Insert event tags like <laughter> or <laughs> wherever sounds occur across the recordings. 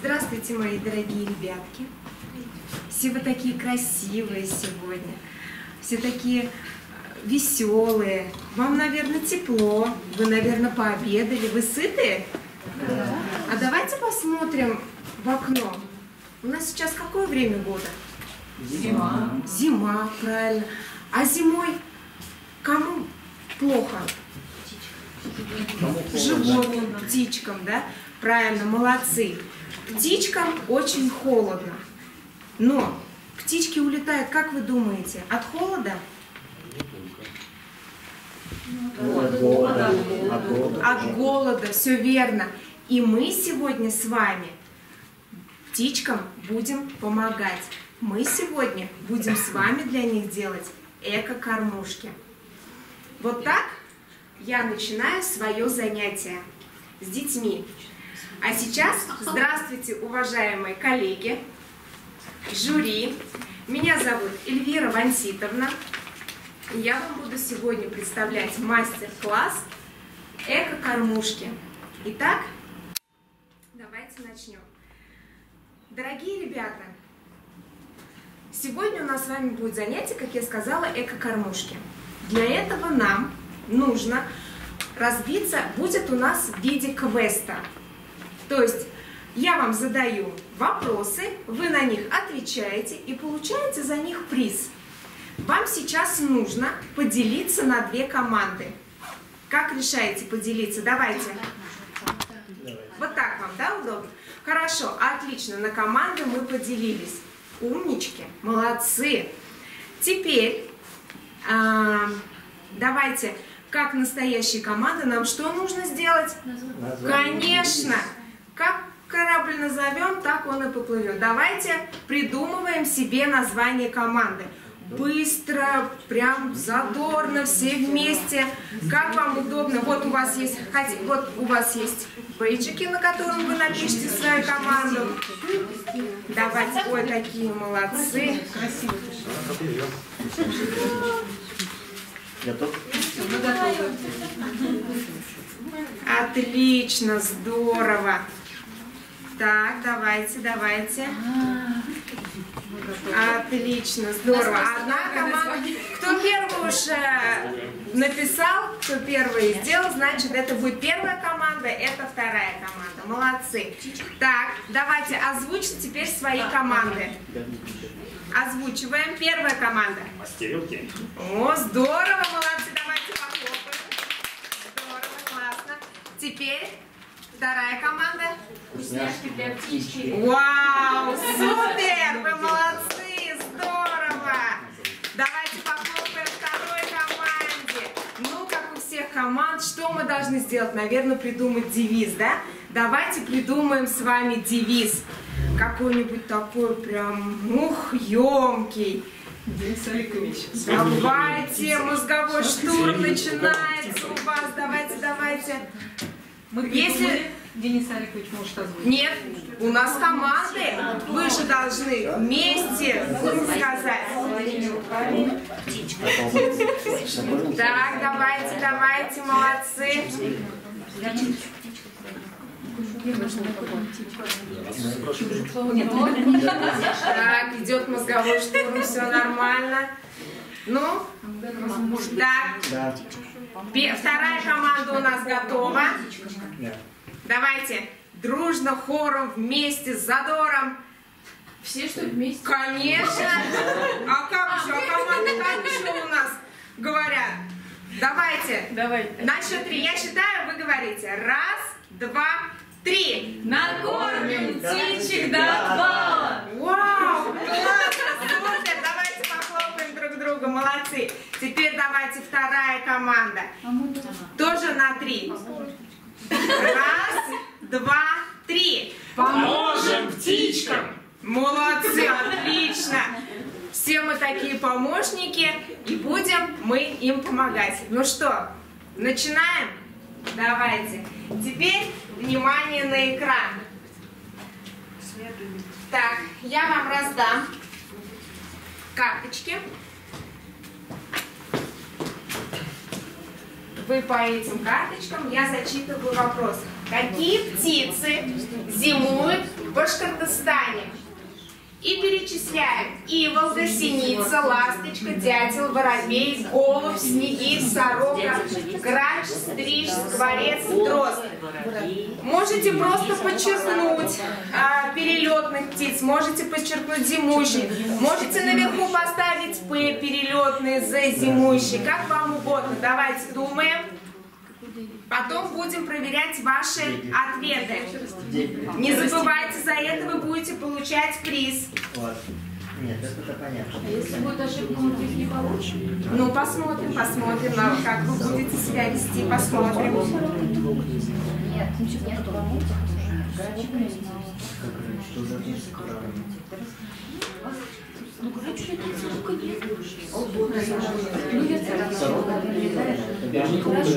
Здравствуйте, мои дорогие ребятки. Все вы такие красивые сегодня. Все такие э, веселые. Вам, наверное, тепло. Вы, наверное, пообедали. Вы сытые? Да. А давайте посмотрим в окно. У нас сейчас какое время года? Зима. Зима, правильно. А зимой кому плохо? Животным, птичкам, да? Правильно, молодцы. Птичкам очень холодно. Но птички улетают, как вы думаете, от холода? От голода. От голода, все верно. И мы сегодня с вами птичкам будем помогать. Мы сегодня будем с вами для них делать эко-кормушки. Вот так я начинаю свое занятие с детьми. А сейчас здравствуйте, уважаемые коллеги, жюри. Меня зовут Эльвира Ванситовна. Я вам буду сегодня представлять мастер-класс эко-кормушки. Итак, давайте начнем. Дорогие ребята, сегодня у нас с вами будет занятие, как я сказала, эко-кормушки. Для этого нам нужно разбиться, будет у нас в виде квеста. То есть я вам задаю вопросы, вы на них отвечаете и получаете за них приз. Вам сейчас нужно поделиться на две команды. Как решаете поделиться? Давайте. Вот так вам, да, удобно? Хорошо, отлично, на команды мы поделились. Умнички, молодцы. Теперь а, давайте, как настоящие команды, нам что нужно сделать? Конечно, как корабль назовем, так он и поплывет. Давайте придумываем себе название команды. Быстро, прям задорно, все вместе. Как вам удобно? Вот у вас есть, вот у вас есть бейджики, на котором вы напишите свою команду. Давайте, ой, такие молодцы. Готов? Отлично, здорово. Так, давайте, давайте. Отлично, здорово. Одна команда. Кто первый уже написал, кто первый сделал, значит, это будет первая команда, это вторая команда. Молодцы. Так, давайте озвучьте теперь свои команды. Озвучиваем. Первая команда. Мастерилки. О, здорово, молодцы, давайте похлопаем. Здорово, классно. Теперь вторая команда. Вкусняшки для птички. Вау, супер, вы молодцы, здорово. Давайте похлопаем второй команде. Ну, как у всех команд, что мы должны сделать? Наверное, придумать девиз, да? Давайте придумаем с вами девиз. Какой-нибудь такой прям, ух, емкий. Денис Олегович. Давайте, мозговой штурм начинается у вас. Давайте, давайте. Мы Если- Денис Олегович может озвучить. Нет, у нас команды. Вы же должны вместе сказать. Так, давайте, давайте, молодцы. Так, идет мозговой штурм, все нормально. Ну, так, вторая команда у нас готова. Да. Давайте дружно, хором, вместе, с задором. Все что вместе? Конечно. А как еще? А команды как еще у нас говорят? Давайте. Давай. На счет три. Я считаю, вы говорите. Раз, два, три. Накормим птичек до отвала. Вау, классно, супер. Давайте похлопаем друг друга. Молодцы. Теперь давайте вторая команда. Тоже на три. Раз, два, три. Поможем птичкам. Молодцы, отлично. Все мы такие помощники, и будем мы им помогать. Ну что, начинаем? Давайте. Теперь внимание на экран. Так, я вам раздам карточки. Вы по этим карточкам я зачитываю вопрос. Какие птицы зимуют по Башкортостане. И перечисляем. Иволга, синица, ласточка, дятел, воробей, голубь, снегирь, сорока, грач, стриж, скворец, дрозд. Можете просто подчеркнуть а, перелетных птиц, можете подчеркнуть зимующих, можете наверху поставить П перелетные, З зимующие, как вам угодно. Давайте думаем. Потом будем проверять ваши ответы. Не забывайте, за это вы будете получать приз. Нет, это понятно. А если будет ошибка, мы их не получим? Ну, посмотрим, посмотрим, на- как вы будете себя вести, посмотрим. Нет, нет, Что за Ну, короче, нет.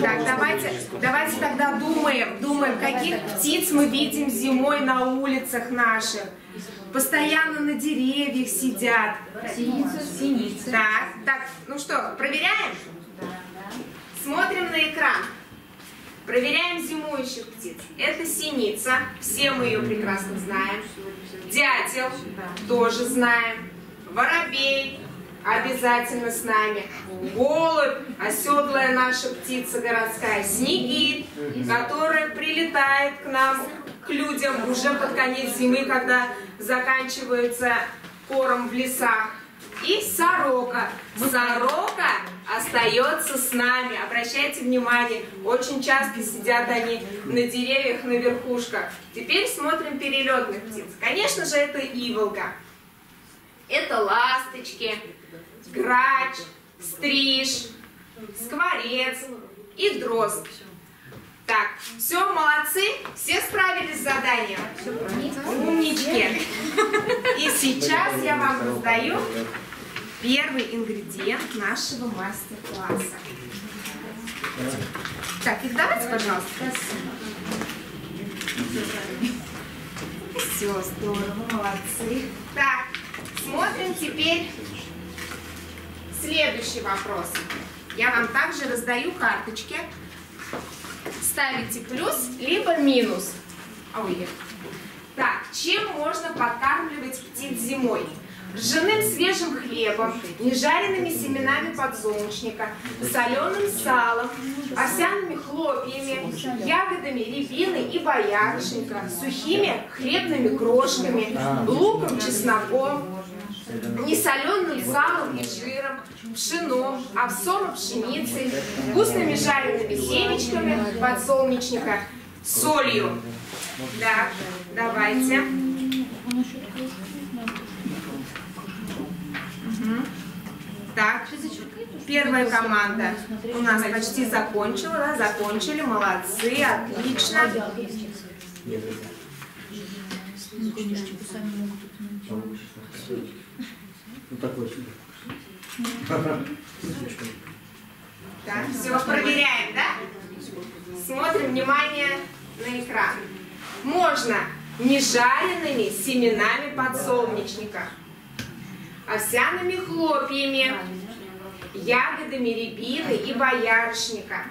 Так, давайте, давайте тогда думаем, думаем, каких птиц мы видим зимой на улицах наших. Постоянно на деревьях сидят. Синица, синица. Так, так, ну что, проверяем? Смотрим на экран. Проверяем зимующих птиц. Это синица, все мы ее прекрасно знаем. Дятел, тоже знаем. Воробей, обязательно с нами. Голубь, оседлая наша птица городская. Снегирь, которая прилетает к нам, к людям уже под конец зимы, когда заканчивается корм в лесах. И сорока. Сорока остается с нами. Обращайте внимание, очень часто сидят они на деревьях, на верхушках. Теперь смотрим перелетных птиц. Конечно же, это иволга. Это ласточки, грач, стриж, скворец и дрозд. Так, все, молодцы, все справились с заданием. Умнички. И сейчас я вам раздаю первый ингредиент нашего мастер-класса. Так, их давайте, пожалуйста. Все, здорово, молодцы. Так, смотрим теперь следующий вопрос. Я вам также раздаю карточки. Ставите плюс, либо минус. Ой. Так, чем можно подкармливать птиц зимой? Ржаным свежим хлебом, нежаренными семенами подсолнечника, соленым салом, овсяными хлопьями, ягодами рябины и боярышника, сухими хлебными крошками, луком, чесноком, несоленым салом и жиром, пшеном, овсом и пшеницей, вкусными жареными семечками подсолнечника, солью. Так, давайте. Так, первая команда у нас почти закончила, да, закончили, молодцы, отлично. Ну такой. Так, все, проверяем, да? Смотрим, внимание на экран. Можно не жареными семенами подсолнечника, овсяными хлопьями, ягодами рябины и боярышника,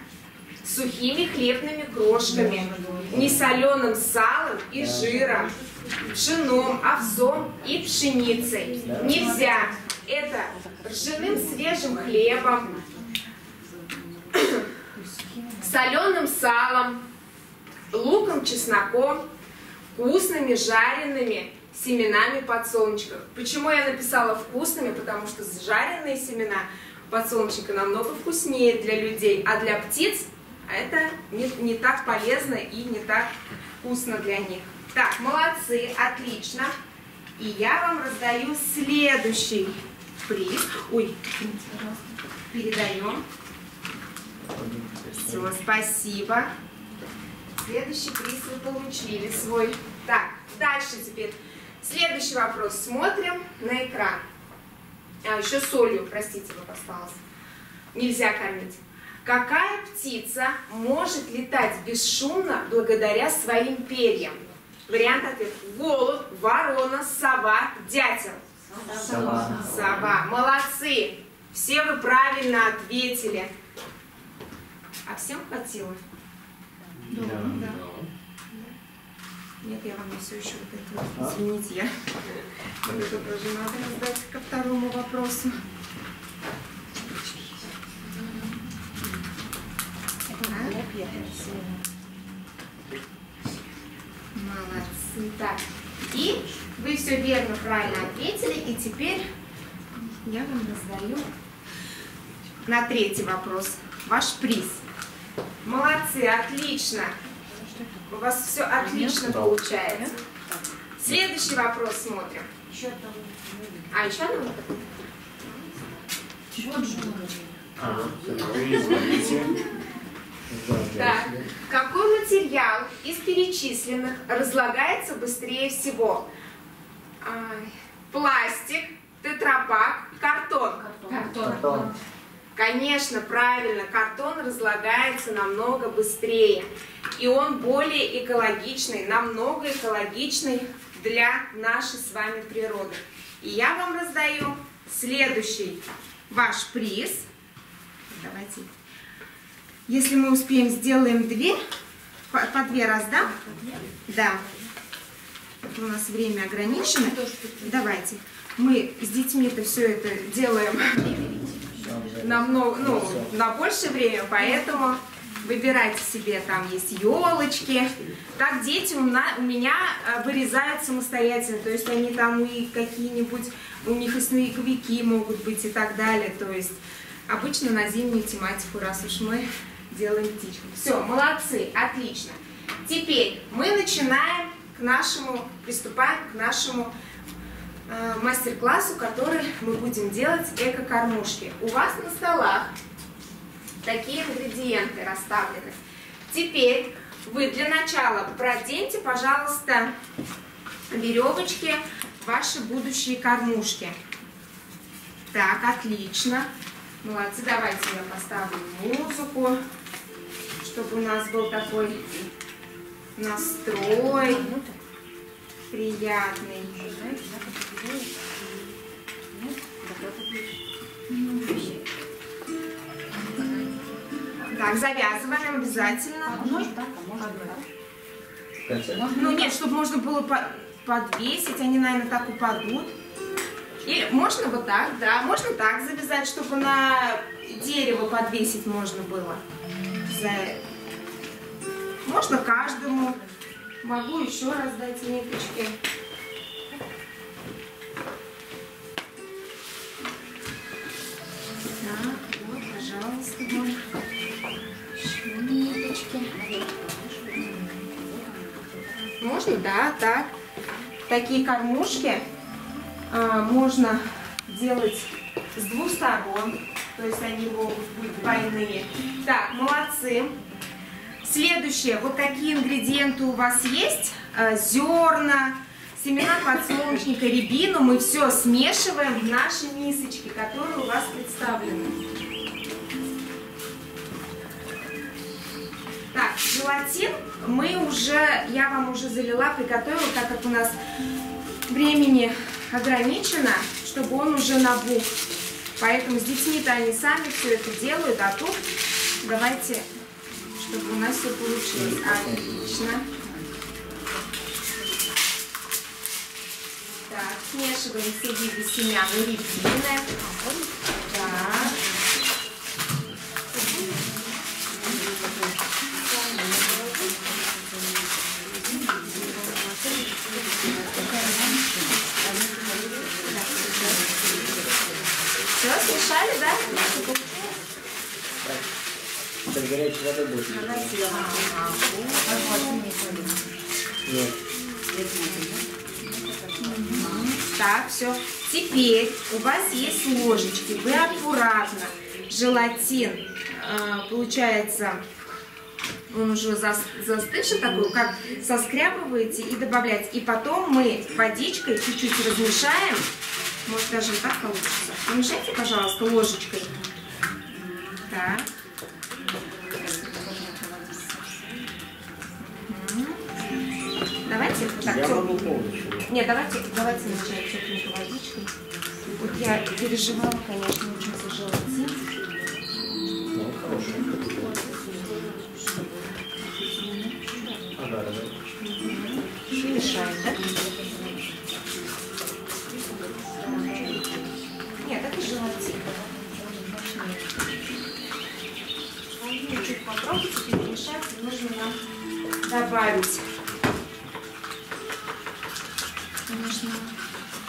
сухими хлебными крошками, несоленым салом и жиром, пшеном, овсом и пшеницей. Нельзя. Это ржаным свежим хлебом, <coughs> соленым салом, луком, чесноком, вкусными жареными семенами подсолнечника. Почему я написала вкусными? Потому что жареные семена подсолнечника намного вкуснее для людей, а для птиц это не, не так полезно и не так вкусно для них. Так, молодцы, отлично. И я вам раздаю следующий приз. Ой. Передаем. Все, спасибо. Следующий приз вы получили свой. Так, дальше теперь. Следующий вопрос. Смотрим на экран. А, еще солью, простите, вот осталось. Нельзя кормить. Какая птица может летать бесшумно благодаря своим перьям? Вариант ответа. Голубь, ворона, сова, дятел. Сова. Сова. Молодцы. Все вы правильно ответили. А всем хватило? Нет, я вам не все еще вот это вот. А? Извините, я вот это тоже надо раздать ко второму вопросу. Молодцы. Так, и вы все верно, правильно ответили, и теперь я вам раздаю на третий вопрос ваш приз. Молодцы, отлично. У вас все отлично получается. Следующий вопрос смотрим. А, еще одного? А, вы извините. Так, какой материал из перечисленных разлагается быстрее всего? Ай, пластик, тетрапак, картон. Потом. Конечно, правильно, картон разлагается намного быстрее. И он более экологичный, намного экологичный для нашей с вами природы. И я вам раздаю следующий ваш приз. Давайте. Если мы успеем, сделаем две, по, по две раздам. Да. Это у нас время ограничено. Давайте. Мы с детьми-то все это делаем намного, ну, на большее время, поэтому выбирайте себе, там есть елочки. Так дети у, на- у меня э, вырезают самостоятельно, то есть они там и какие-нибудь, у них и снеговики могут быть и так далее, то есть обычно на зимнюю тематику, раз уж мы делаем птичку. Все, молодцы, отлично. Теперь мы начинаем к нашему, приступаем к нашему э, мастер-классу, который мы будем делать эко-кормушки. У вас на столах такие ингредиенты расставлены. Теперь вы для начала проденьте, пожалуйста, веревочки ваши будущие кормушки. Так, отлично. Молодцы, давайте я поставлю музыку, чтобы у нас был такой настрой приятный. Так, завязываем обязательно. В конце. Ну нет, чтобы можно было по- подвесить, они, наверное, так упадут. Или можно вот так, да, можно так завязать, чтобы на дерево подвесить можно было. За- Можно каждому. Могу еще раз дать ниточки. Так, вот, пожалуйста, вам. Еще ниточки. Можно, да, так. Такие кормушки а, можно делать с двух сторон, то есть они могут быть двойные. Так, молодцы. Следующее, вот какие ингредиенты у вас есть? А, зерна, семена подсолнечника, рябину. Мы все смешиваем в наши мисочки, которые у вас представлены. Так, желатин мы уже, я вам уже залила, приготовила, так как у нас времени ограничено, чтобы он уже набух. Поэтому с детьми-то они сами все это делают, а тут давайте, чтобы у нас все получилось. Отлично. Так, смешиваем все виды семян и рябины. Так. Все, смешали, да? Что получилось? Так горячей воды будет. Нет. Так, все. Теперь у вас есть ложечки. Вы аккуратно желатин, э, получается, он уже зас- застывший такой, как соскрябываете и добавляете. И потом мы водичкой чуть-чуть размешаем. Может, даже и так получится. Помешайте, пожалуйста, ложечкой. Так. Давайте так Я могу полностью. нет, давайте, давайте сначала тепленькой водичкой. Вот я переживала, конечно, очень за желатин. Ну, хорошо. Ага, да. И мешаем, да? Нет, это желатин. Чуть попробуйте перемешать, нужно нам добавить. Конечно.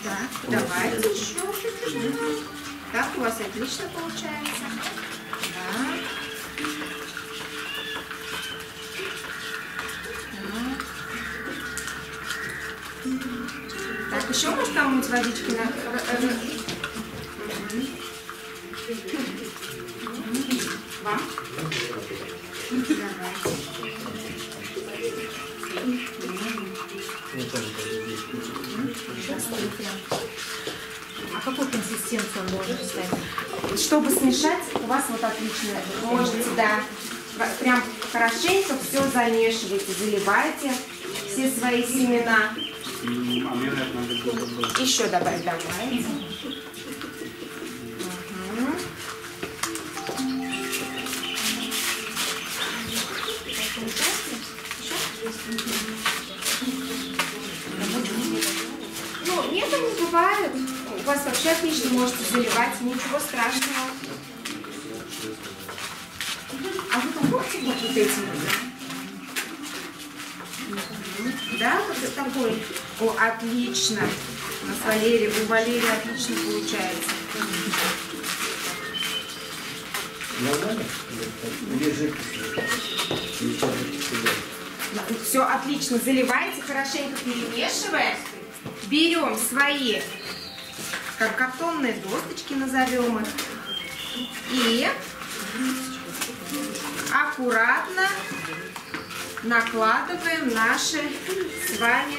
Так, давайте еще чуть-чуть. Так, у вас отлично получается. Так. Так. Так, еще может кому-нибудь водички на... Мгм. Вам? Какую консистенцию он должен стать? Чтобы смешать, у вас вот отлично. Можете, да, прям хорошенько все замешивайте, заливайте все свои семена. Еще добавить добавить. Ну, нет, не бывает. У вас вообще отлично можете заливать, ничего страшного. А вы попробуйте вот, вот этим вот. Мгм. Да, вот такой. О, отлично. У нас Валерий, у Валерии отлично получается. Все отлично. Заливайте, хорошенько перемешивая. Берем свои картонные досточки, назовем их. И аккуратно накладываем наши с вами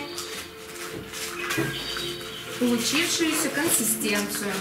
получившуюся консистенцию.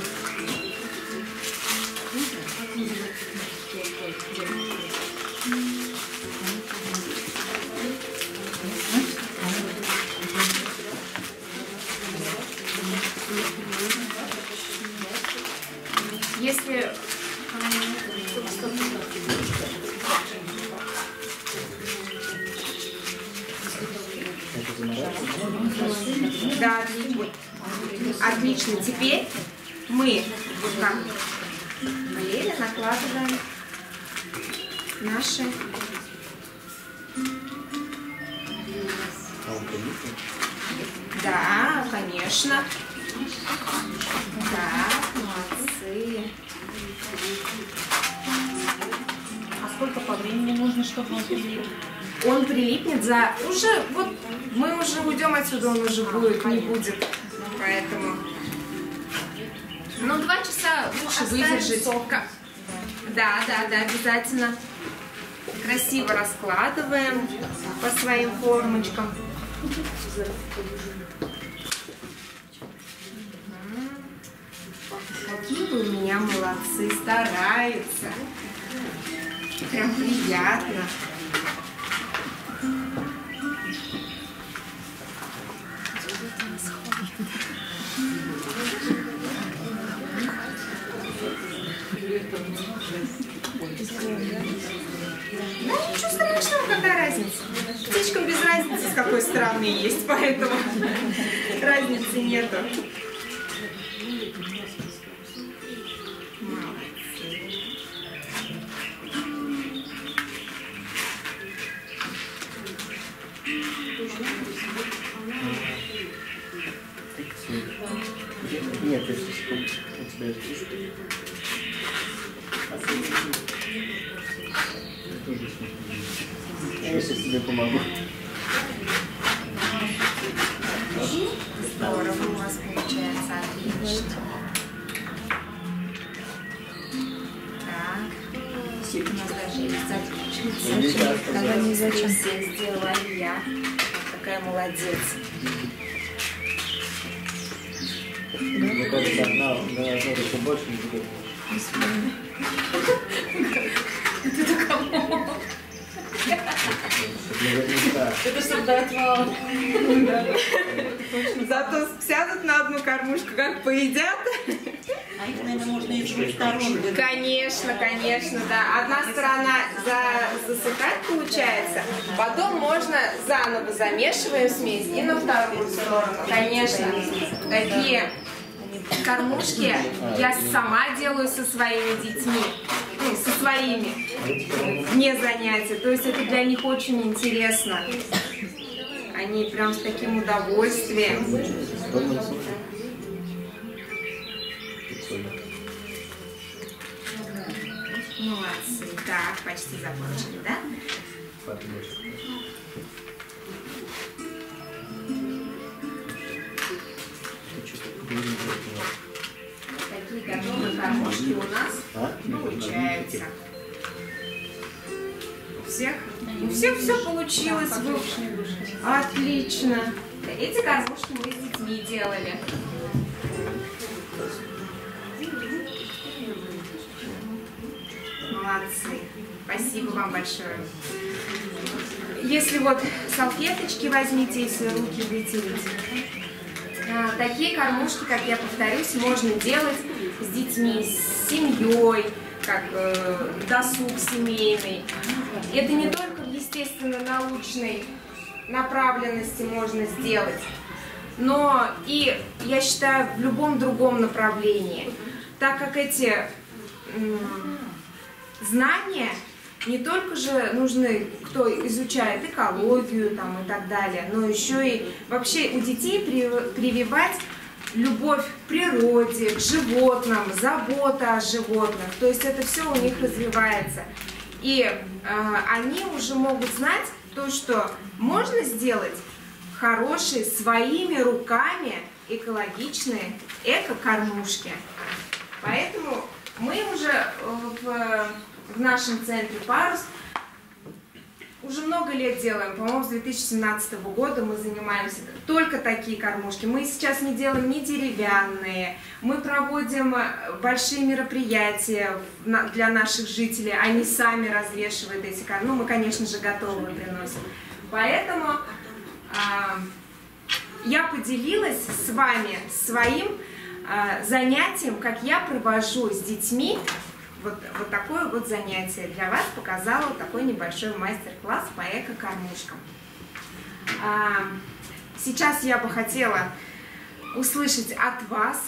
Отлично. Теперь мы, вот как Валерия, накладываем наши... Да, конечно. Да, молодцы. А сколько по времени нужно, чтобы он прилип? Он прилипнет за... Уже, вот, мы уже уйдем отсюда, он уже будет, не будет. Поэтому... Ну, два часа лучше выдержать. Ка- Да, да, да, обязательно. Красиво раскладываем по своим формочкам. Какие вы у меня молодцы, стараются. Прям приятно. Разницы, с какой стороны есть, поэтому разницы нету. Нет, если у тебя есть. Я сейчас тебе помогу. Здорово у вас получается, отлично. Так. У нас даже есть часто, Когда да. не зачем все сделала я. Какая молодец. Мне кажется, одна должна еще больше не будет. Наверняка. <laughs> Это чтобы до отвала. Зато сядут на одну кормушку, как поедят. А их, наверное, можно из двух сторон. Конечно, конечно, да. Одна сторона за- засыхать получается, потом можно заново замешиваем смесь и на вторую сторону. Конечно, такие кормушки я сама делаю со своими детьми, ну, со своими, вне занятия. То есть это для них очень интересно. Они прям с таким удовольствием. Молодцы. Так, почти закончили, да? Кормушки у нас А? получаются. У всех? У всех все получилось. Вы- Отлично. Эти кормушки мы с детьми делали. Молодцы. Спасибо вам большое. Если вот салфеточки возьмите, если руки вытереть. А, Такие кормушки, как я повторюсь, можно делать с детьми, с семьей, как э, досуг семейный. Это не только в естественно-научной направленности можно сделать, но и, я считаю, в любом другом направлении, так как эти знания не только же нужны, кто изучает экологию там, и так далее, но еще и вообще у детей при- прививать любовь к природе, к животным, забота о животных. То есть это все у них развивается. И э, они уже могут знать то, что можно сделать хорошие своими руками экологичные эко-кормушки. Поэтому мы уже э, в, в нашем центре «Парус» уже много лет делаем. По-моему, с 2017 года мы занимаемся только такие кормушки. Мы сейчас не делаем ни деревянные. Мы проводим э, большие мероприятия для наших жителей. Они сами развешивают эти кормушки. Ну, мы, конечно же, готовые приносим. Поэтому а, я поделилась с вами своим а, занятием, как я провожу с детьми вот, вот такое вот занятие. Для вас показала такой небольшой мастер-класс по эко-кормушкам. А, сейчас я бы хотела услышать от вас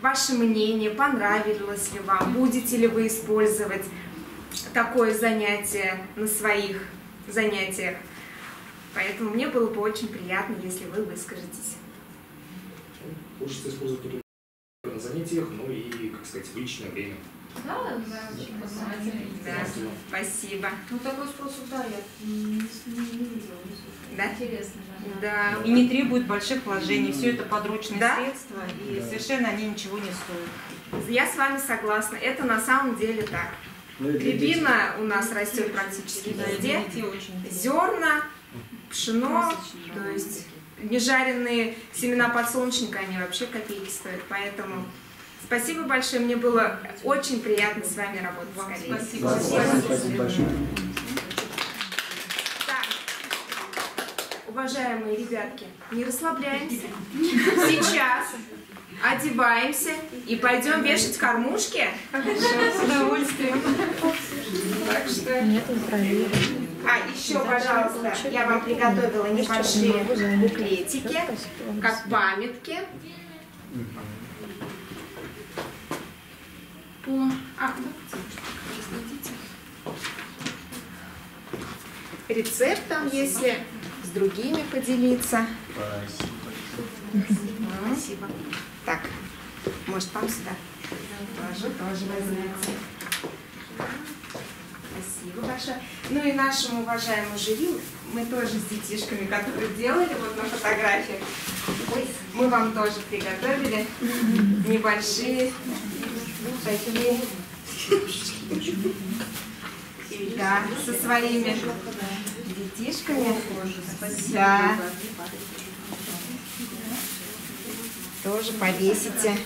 ваше мнение, понравилось ли вам, будете ли вы использовать такое занятие на своих занятиях. Поэтому мне было бы очень приятно, если вы выскажетесь. Хочется использовать не только на занятиях, но и, как сказать, в личное время. Да, да, очень познавательно. Да, спасибо. Ну такой способ, да, я не, не, не видела. Да? Интересно, да. Да. И не требует больших вложений. Все это подручные Да? средства, и Да. совершенно они ничего не стоят. Я с вами согласна. Это на самом деле так. Ну. Рябина у нас растет практически везде. Зерна, пшено, то есть нежаренные семена подсолнечника, они вообще копейки стоят. Поэтому спасибо большое. Мне было очень приятно с вами работать, коллеги. спасибо. Спасибо, спасибо большое. Так, уважаемые ребятки, не расслабляемся. Сейчас одеваемся и пойдем вешать кормушки. С удовольствием. Так что... Нет. А, еще, пожалуйста, я вам приготовила небольшие буклетики, как памятки. По... А, ну, смотрите. Рецептом, если с другими поделиться. Спасибо. Так, может, вам сюда положу, тоже возьмете. Спасибо большое. Ну и нашему уважаемому жюри, мы тоже с детишками, которые делали вот на фотографиях, мы вам тоже приготовили небольшие такие, да, со своими детишками. Да. Тоже повесите.